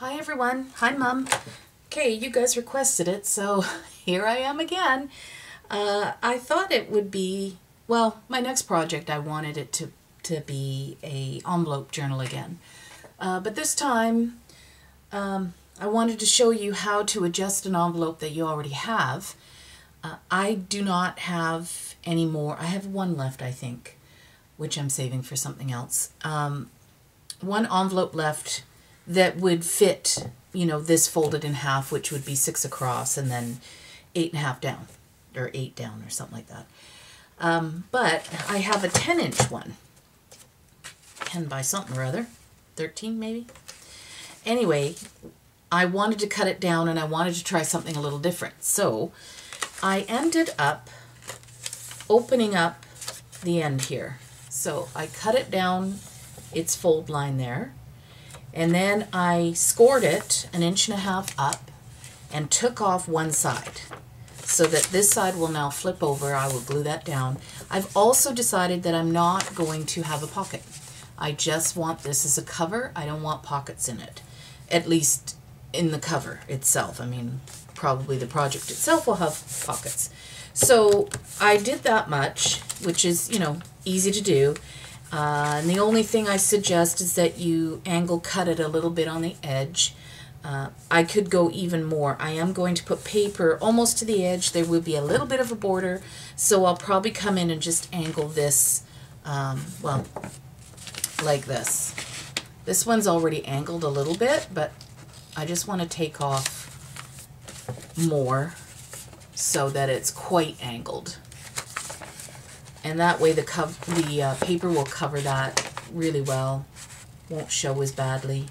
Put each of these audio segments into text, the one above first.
Hi everyone. Hi mom. Okay, you guys requested it, so here I am again. Uh, I thought it would be, well, my next project I wanted it to, to be a envelope journal again. Uh, but this time um, I wanted to show you how to adjust an envelope that you already have. Uh, I do not have any more. I have one left, I think, which I'm saving for something else. Um, one envelope left that would fit, you know, this folded in half, which would be six across and then eight and a half down, or eight down or something like that. Um, but I have a 10 inch one. 10 by something or other. 13 maybe? Anyway, I wanted to cut it down and I wanted to try something a little different. So I ended up opening up the end here. So I cut it down its fold line there and then I scored it an inch and a half up and took off one side so that this side will now flip over. I will glue that down. I've also decided that I'm not going to have a pocket. I just want this as a cover. I don't want pockets in it, at least in the cover itself. I mean, probably the project itself will have pockets. So I did that much, which is, you know, easy to do. Uh, and the only thing I suggest is that you angle cut it a little bit on the edge. Uh, I could go even more. I am going to put paper almost to the edge. There will be a little bit of a border, so I'll probably come in and just angle this, um, well, like this. This one's already angled a little bit, but I just want to take off more so that it's quite angled and that way the the uh, paper will cover that really well. Won't show as badly.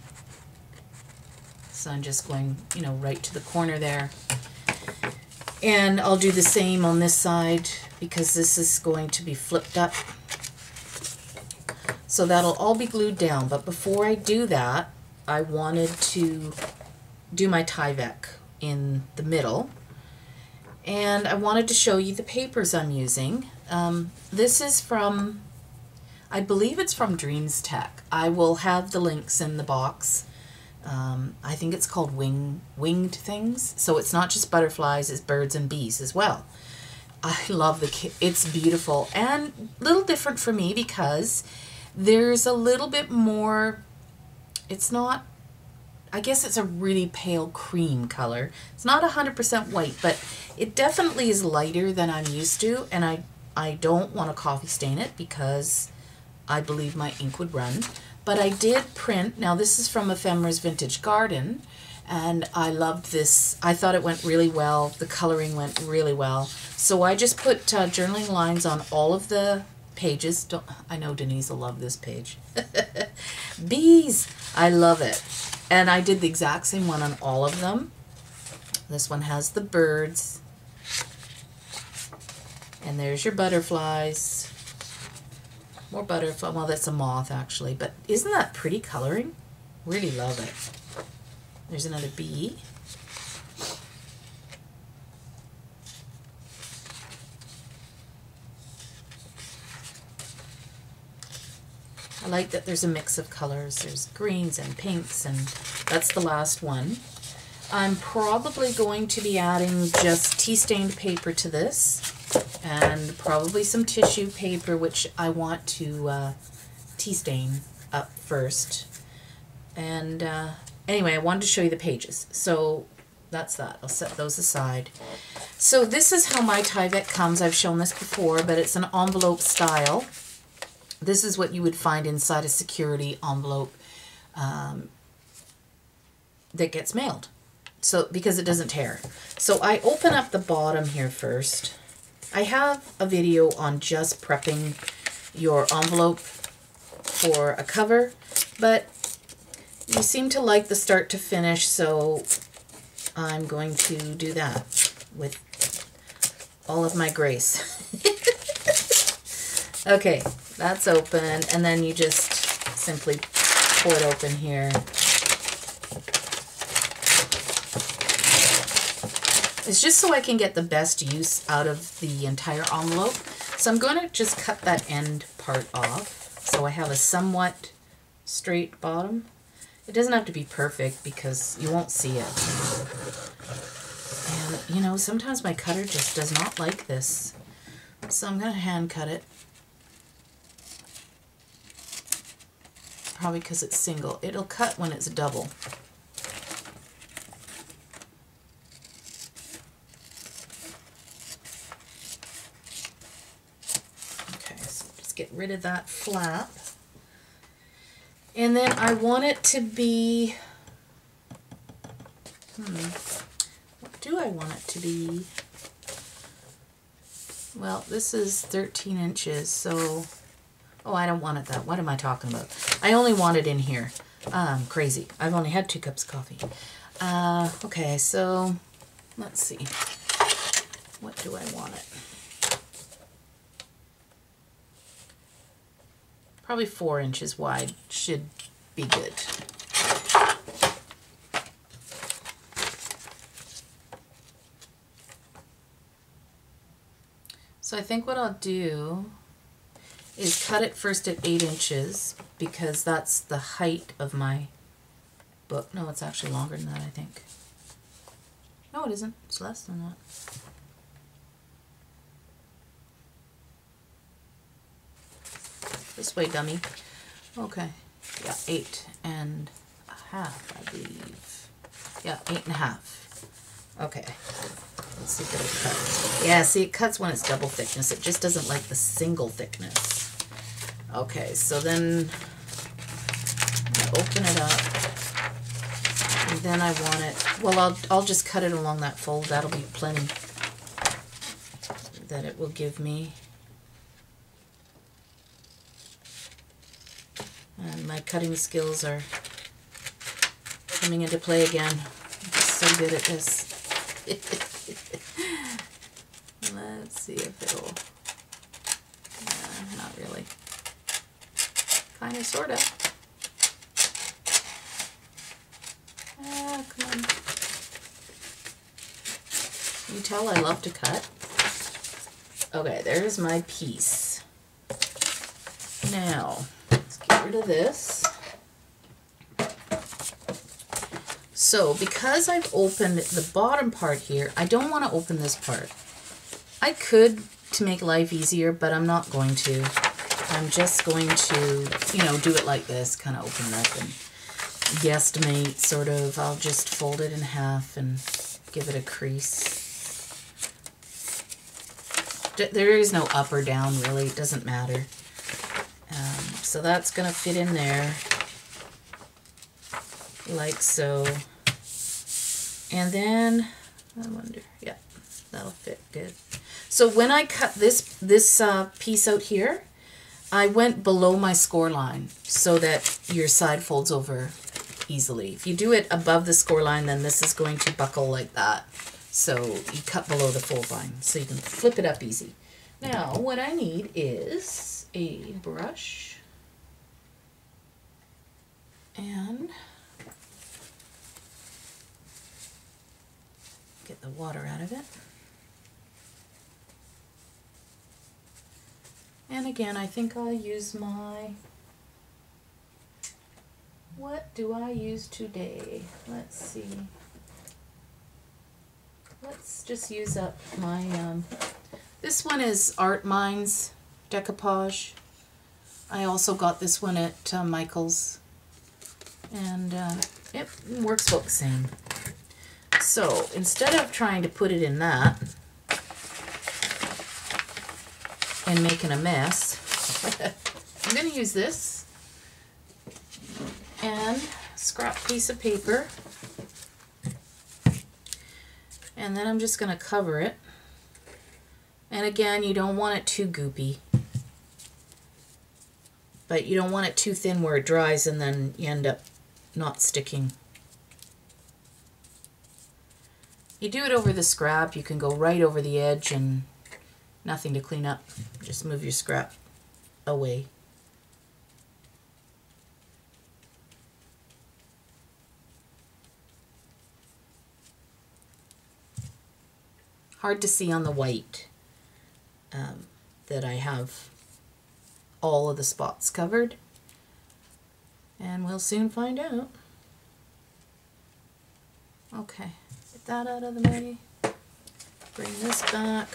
So I'm just going you know right to the corner there. And I'll do the same on this side because this is going to be flipped up. So that'll all be glued down. But before I do that I wanted to do my Tyvek in the middle. And I wanted to show you the papers I'm using um, this is from, I believe it's from Dreamz Etc. I will have the links in the box. Um, I think it's called wing winged things. So it's not just butterflies, it's birds and bees as well. I love the kit. It's beautiful and a little different for me because there's a little bit more, it's not, I guess it's a really pale cream color. It's not 100% white, but it definitely is lighter than I'm used to and I I don't want to coffee stain it because I believe my ink would run. But I did print, now this is from Ephemera's Vintage Garden, and I loved this. I thought it went really well. The coloring went really well. So I just put uh, journaling lines on all of the pages. Don't, I know Denise will love this page. Bees! I love it. And I did the exact same one on all of them. This one has the birds. And there's your butterflies. More butterfly. Well, that's a moth, actually. But isn't that pretty coloring? Really love it. There's another bee. I like that there's a mix of colors. There's greens and pinks, and that's the last one. I'm probably going to be adding just tea-stained paper to this and probably some tissue paper, which I want to uh, tea stain up first. And uh, anyway, I wanted to show you the pages. So that's that. I'll set those aside. So this is how my Tyvek comes. I've shown this before, but it's an envelope style. This is what you would find inside a security envelope um, that gets mailed. So because it doesn't tear. So I open up the bottom here first. I have a video on just prepping your envelope for a cover, but you seem to like the start to finish, so I'm going to do that with all of my grace. okay, that's open, and then you just simply pull it open here It's just so I can get the best use out of the entire envelope. So I'm going to just cut that end part off. So I have a somewhat straight bottom. It doesn't have to be perfect because you won't see it. And, you know, sometimes my cutter just does not like this. So I'm going to hand cut it. Probably because it's single. It'll cut when it's double. Okay, so just get rid of that flap. And then I want it to be, hmm, what do I want it to be? Well, this is 13 inches, so, oh, I don't want it that. What am I talking about? I only want it in here. Um, crazy. I've only had two cups of coffee. Uh, okay, so, let's see. What do I want it? Probably four inches wide should be good. So I think what I'll do is cut it first at 8 inches because that's the height of my book. No, it's actually longer than that, I think. No, it isn't. It's less than that. This way, dummy. Okay. Yeah, eight and a half, I believe. Yeah, eight and a half. Okay. Let's see if it'll cut. Yeah, see, it cuts when it's double thickness. It just doesn't like the single thickness. Okay, so then open it up. And then I want it, well, I'll, I'll just cut it along that fold. That'll be plenty that it will give me. And my cutting skills are coming into play again. I'm so good at this. Let's see if it'll, uh, not really. Kind of, sort of. Ah, come on. You tell I love to cut. Okay, there's my piece. Now, of this. So because I've opened the bottom part here, I don't want to open this part. I could to make life easier, but I'm not going to. I'm just going to, you know, do it like this, kind of open it up and guesstimate, sort of. I'll just fold it in half and give it a crease. There is no up or down, really. It doesn't matter. So that's going to fit in there like so. And then, I wonder, yeah, that'll fit good. So when I cut this, this uh, piece out here, I went below my score line so that your side folds over easily. If you do it above the score line, then this is going to buckle like that. So you cut below the fold line so you can flip it up easy. Now, what I need is a brush and get the water out of it. And again, I think I'll use my, what do I use today? Let's see. Let's just use up my, um, this one is Art Minds Decoupage. I also got this one at uh, Michael's. And uh, it works about the same. So instead of trying to put it in that and making a mess, I'm going to use this and scrap piece of paper. And then I'm just going to cover it. And again you don't want it too goopy. But you don't want it too thin where it dries and then you end up not sticking You do it over the scrap, you can go right over the edge and nothing to clean up. Just move your scrap away. Hard to see on the white um, that I have all of the spots covered. And we'll soon find out. Okay, get that out of the way. Bring this back.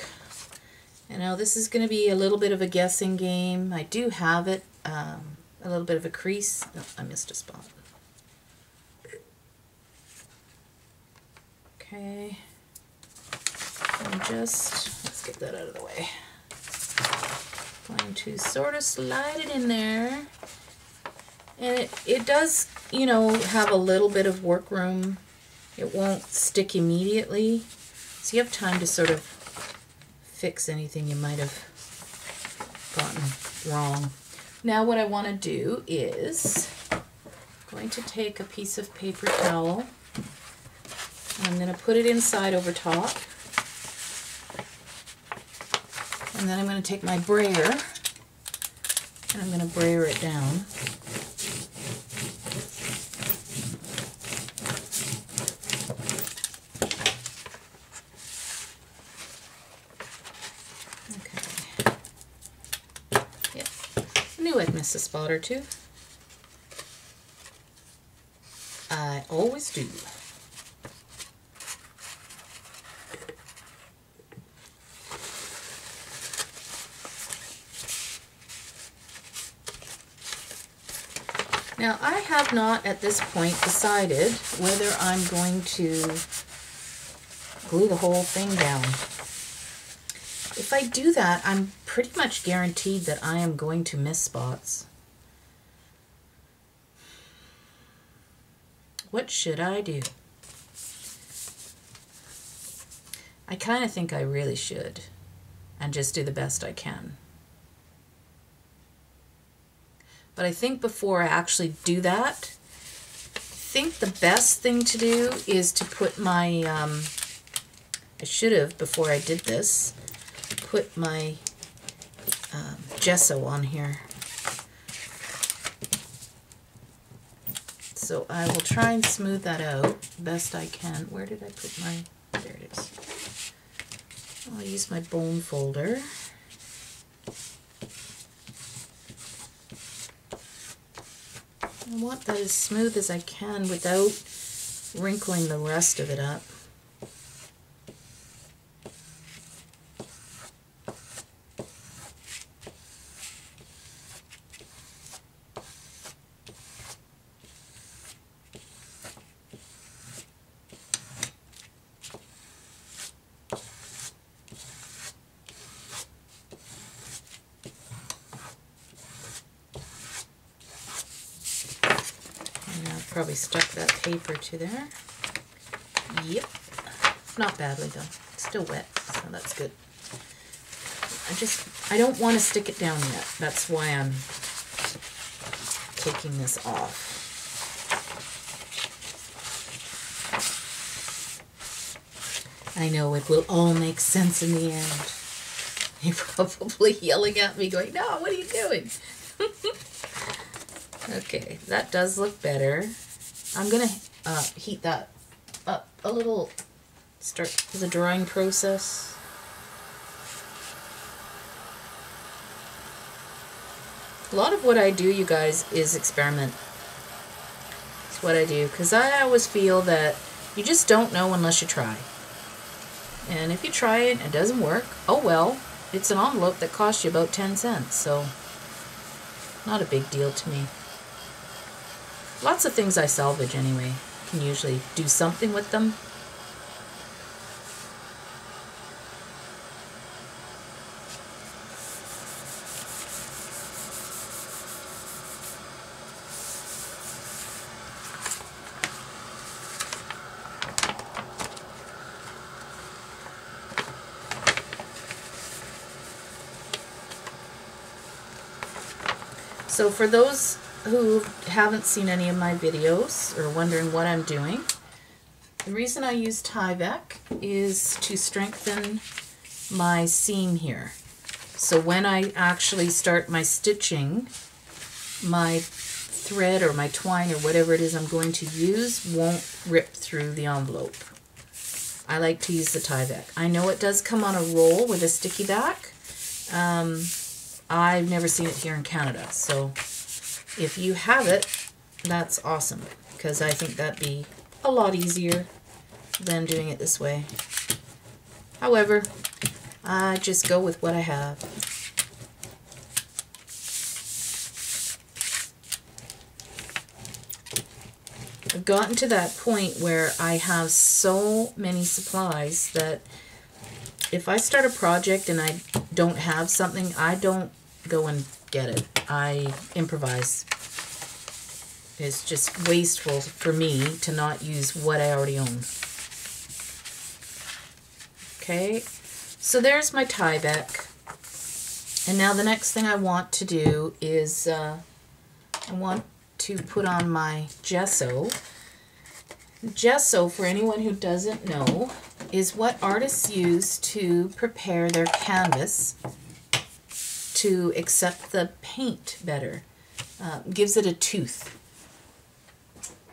And now this is going to be a little bit of a guessing game. I do have it, um, a little bit of a crease. No, I missed a spot. Okay. And just, let's get that out of the way. Going to sort of slide it in there. And it, it does, you know, have a little bit of workroom. It won't stick immediately. So you have time to sort of fix anything you might have gotten wrong. Now what I want to do is I'm going to take a piece of paper towel I'm going to put it inside over top. And then I'm going to take my brayer and I'm going to brayer it down. Okay. Yep. I knew I'd miss a spot or two. I always do. Now I have not at this point decided whether I'm going to glue the whole thing down. If I do that, I'm pretty much guaranteed that I am going to miss spots. What should I do? I kind of think I really should and just do the best I can. But I think before I actually do that, I think the best thing to do is to put my, um, I should have, before I did this, put my um, gesso on here. So I will try and smooth that out best I can. Where did I put my, there it is. I'll use my bone folder. I want that as smooth as I can without wrinkling the rest of it up. probably stuck that paper to there. Yep. Not badly though. It's still wet, so that's good. I just, I don't want to stick it down yet. That's why I'm taking this off. I know it will all make sense in the end. You're probably yelling at me going, no, what are you doing? okay, that does look better. I'm going to uh, heat that up a little, start the drying process. A lot of what I do, you guys, is experiment. It's what I do, because I always feel that you just don't know unless you try. And if you try it and it doesn't work, oh well, it's an envelope that costs you about 10 cents, so not a big deal to me. Lots of things I salvage anyway. Can usually do something with them. So for those who haven't seen any of my videos or wondering what I'm doing, the reason I use Tyvek is to strengthen my seam here. So when I actually start my stitching, my thread or my twine or whatever it is I'm going to use won't rip through the envelope. I like to use the Tyvek. I know it does come on a roll with a sticky back. Um, I've never seen it here in Canada, so if you have it, that's awesome because I think that'd be a lot easier than doing it this way. However, I just go with what I have. I've gotten to that point where I have so many supplies that if I start a project and I don't have something, I don't go and get it. I improvise. It's just wasteful for me to not use what I already own. Okay, so there's my Tyvek. And now the next thing I want to do is uh, I want to put on my gesso. Gesso, for anyone who doesn't know, is what artists use to prepare their canvas to accept the paint better. Uh, gives it a tooth.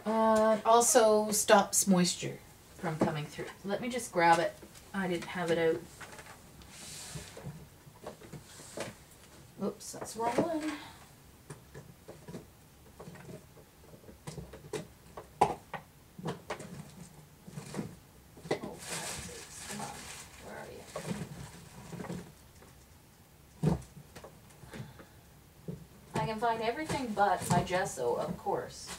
Uh, also stops moisture from coming through. Let me just grab it. I didn't have it out. Oops, that's the wrong one. I can find everything but my gesso, of course.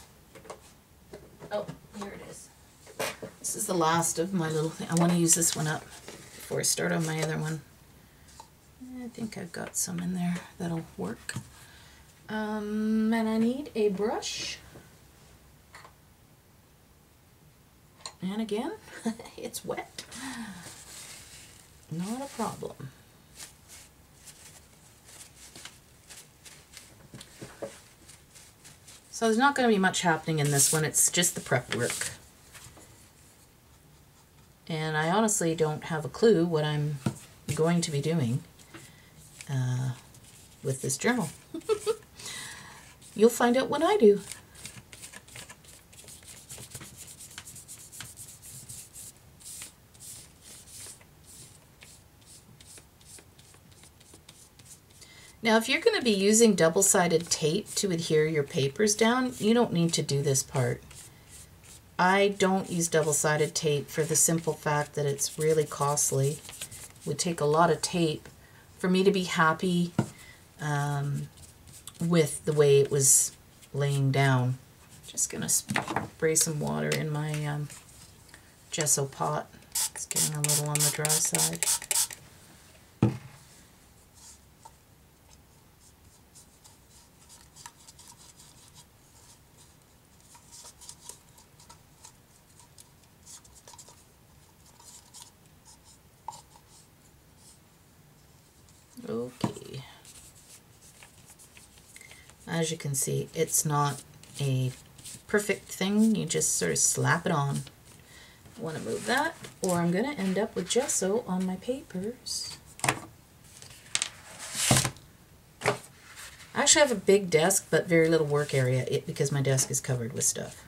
Oh, here it is. This is the last of my little thing. I want to use this one up before I start on my other one. I think I've got some in there that'll work. Um, and I need a brush. And again, it's wet. Not a problem. So there's not going to be much happening in this one. It's just the prep work. And I honestly don't have a clue what I'm going to be doing uh, with this journal. You'll find out when I do. Now, if you're going to be using double-sided tape to adhere your papers down, you don't need to do this part. I don't use double-sided tape for the simple fact that it's really costly. It would take a lot of tape for me to be happy um, with the way it was laying down. Just going to spray some water in my um, gesso pot. It's getting a little on the dry side. Okay. As you can see, it's not a perfect thing. You just sort of slap it on. I want to move that, or I'm going to end up with gesso on my papers. I actually have a big desk, but very little work area it, because my desk is covered with stuff.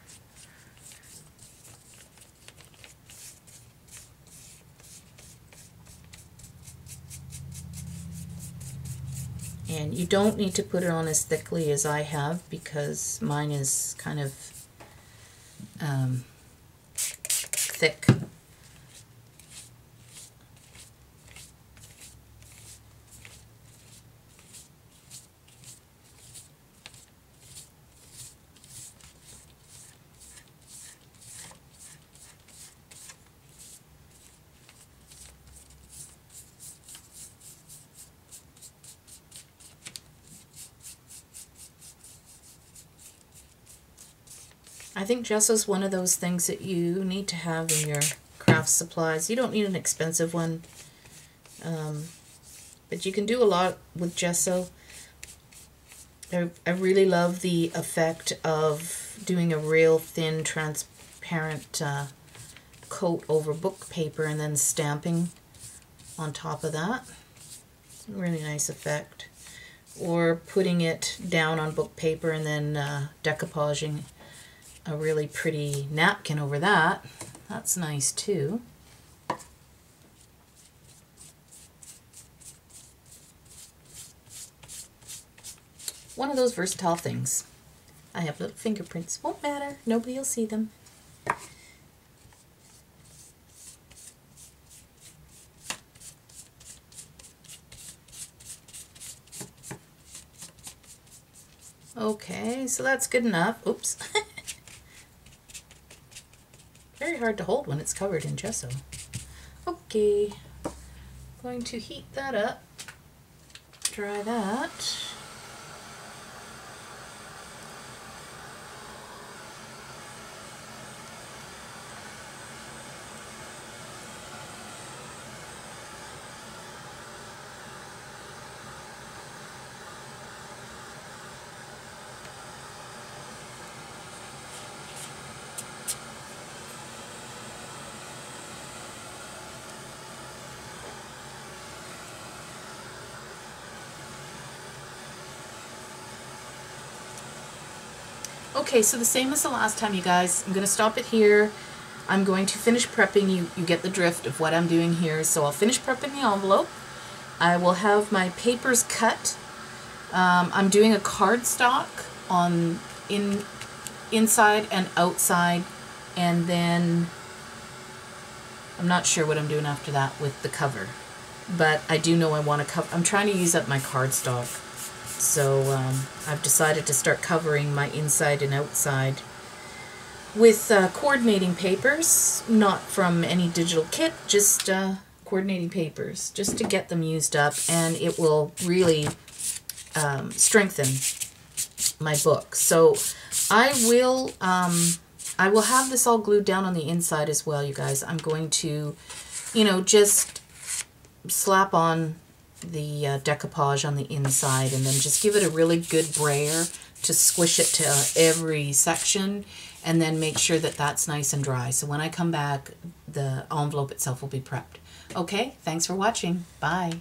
And you don't need to put it on as thickly as I have because mine is kind of um, thick. I think gesso is one of those things that you need to have in your craft supplies. You don't need an expensive one, um, but you can do a lot with gesso. I, I really love the effect of doing a real thin, transparent uh, coat over book paper and then stamping on top of that. Really nice effect. Or putting it down on book paper and then uh, decoupaging a really pretty napkin over that. That's nice too. One of those versatile things. I have little fingerprints. Won't matter. Nobody will see them. Okay, so that's good enough. Oops. Hard to hold when it's covered in gesso. Okay, going to heat that up, dry that. Okay, so the same as the last time, you guys. I'm going to stop it here. I'm going to finish prepping. You, you get the drift of what I'm doing here. So I'll finish prepping the envelope. I will have my papers cut. Um, I'm doing a cardstock on in inside and outside, and then I'm not sure what I'm doing after that with the cover. But I do know I want to cover. I'm trying to use up my cardstock. So um, I've decided to start covering my inside and outside with uh, coordinating papers, not from any digital kit, just uh, coordinating papers, just to get them used up, and it will really um, strengthen my book. So I will, um, I will have this all glued down on the inside as well, you guys. I'm going to, you know, just slap on the uh, decoupage on the inside and then just give it a really good brayer to squish it to every section and then make sure that that's nice and dry. So when I come back, the envelope itself will be prepped. Okay, thanks for watching. Bye.